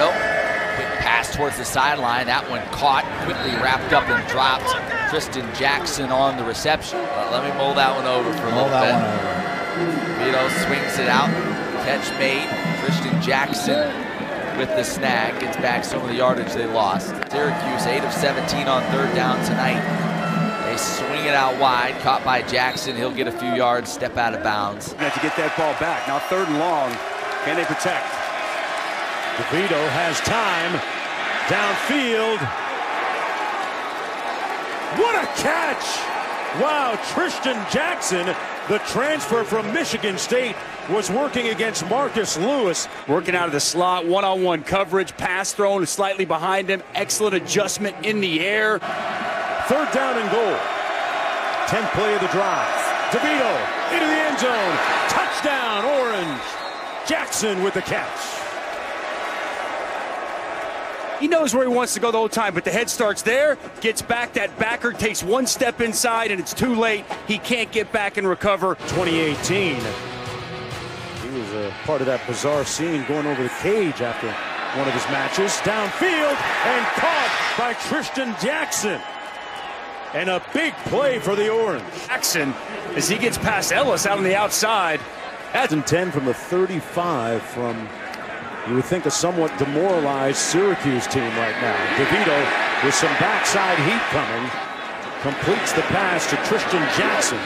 DeVito. Quick pass towards the sideline. That one caught, quickly wrapped up and dropped. Trishton Jackson on the reception. Uh, let me mull that one over for a Mull little that bit. one over. DeVito swings it out. Catch made. Trishton Jackson with the snag. Gets back some of the yardage they lost. Syracuse 8 of 17 on third down tonight. They swing it out wide. Caught by Jackson. He'll get a few yards, step out of bounds. Have to get that ball back. Now third and long. Can they protect? DeVito has time. Downfield. What a catch! Wow, Trishton Jackson, the transfer from Michigan State, was working against Marcus Lewis. Working out of the slot, one-on-one coverage, pass thrown slightly behind him. Excellent adjustment in the air. Third down and goal. 10th play of the drive. DeVito into the end zone. Touchdown, Orange. Jackson with the catch. He knows where he wants to go the whole time, but the head starts there, gets back. That backer takes one step inside, and it's too late. He can't get back and recover. 2018. He was a part of that bizarre scene going over the cage after one of his matches. Downfield and caught by Trishton Jackson. And a big play for the Orange. Jackson, as he gets past Ellis out on the outside. That's 10 from the 35 from, you would think, a somewhat demoralized Syracuse team right now. DeVito with some backside heat coming. Completes the pass to Trishton Jackson.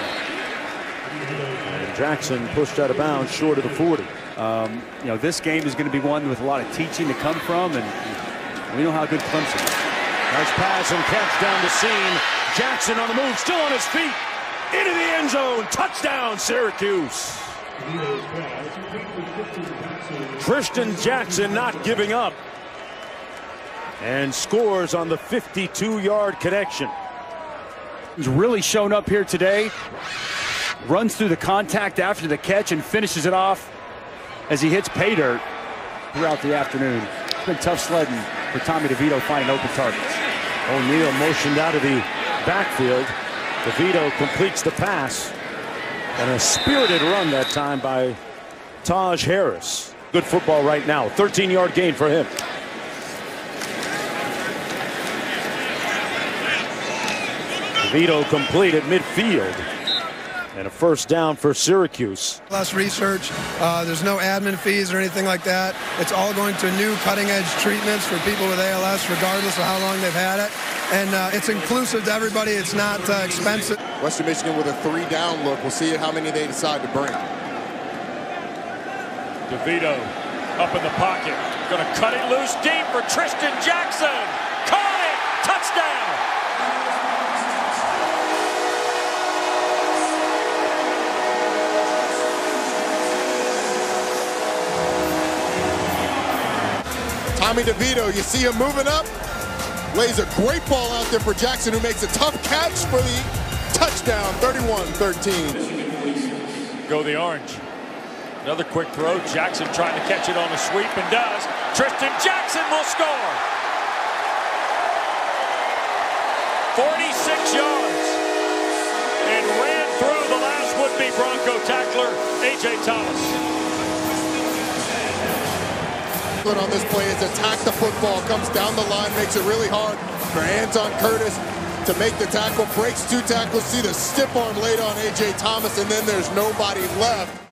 And Jackson pushed out of bounds short of the 40. Um, you know, this game is going to be one with a lot of teaching to come from, and we know how good Clemson is. Nice pass and catch down the seam. Jackson on the move, still on his feet. Into the end zone. Touchdown, Syracuse. Trishton Jackson not giving up. And scores on the 52-yard connection. He's really shown up here today. Runs through the contact after the catch and finishes it off as he hits pay dirt throughout the afternoon. It's been tough sledding for Tommy DeVito finding open targets. O'Neal motioned out of the backfield. DeVito completes the pass. And a spirited run that time by Taj Harris. Good football right now. 13-yard gain for him. DeVito complete at midfield. And a first down for Syracuse. Less research. Uh, there's no admin fees or anything like that. It's all going to new cutting-edge treatments for people with ALS, regardless of how long they've had it. And uh, it's inclusive to everybody. It's not uh, expensive. Western Michigan with a three-down look. We'll see how many they decide to bring. DeVito up in the pocket. Going to cut it loose deep for Trishton Jackson. Caught it. Touchdown. Tommy DeVito, you see him moving up. Lays a great ball out there for Jackson, who makes a tough catch for the touchdown, 31-13. Go the orange. Another quick throw. Jackson trying to catch it on a sweep and does. Trishton Jackson will score. 46 yards. And ran through the last would-be Bronco tackler, A.J. Thomas. On this play is attack the football, comes down the line, makes it really hard for Anton Curtis to make the tackle, breaks two tackles, see the stiff arm laid on A.J. Thomas, and then there's nobody left.